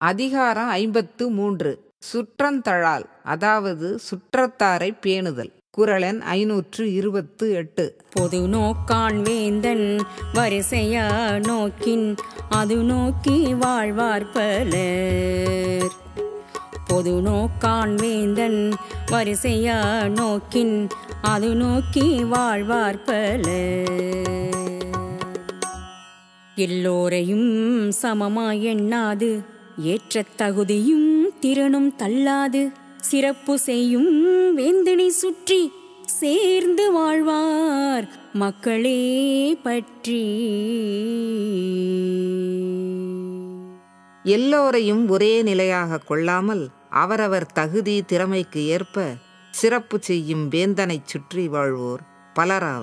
அதிகாரம் ஐம்பத்து மூன்று. சுற்றந்தழால் அதாவது சுற்றத்தாரை பேணுதல். குரலன் ஐநூற்று இருபத்து எட்டு. பொது நோக்கான் வேந்தன் வரிசையா நோக்கின் அது நோக்கி வாழ்வார் பலர் பொது நோக்கான் வேந்தன் வரிசையா நோக்கின் அது நோக்கி வாழ்வார் பலர் எல்லோரையும் சமமாய் எண்ணாது ஏற்ற தகுதியும் திறனும் தள்ளாது சிறப்பு செய்யும் வேந்தனை சுற்றி சேர்ந்து வாழ்வார் மக்களே பற்றி. எல்லோரையும் ஒரே நிலையாக கொள்ளாமல் அவரவர் தகுதி திறமைக்கு ஏற்ப சிறப்பு செய்யும் வேந்தனைச் சுற்றி வாழ்வோர் பலராவர்.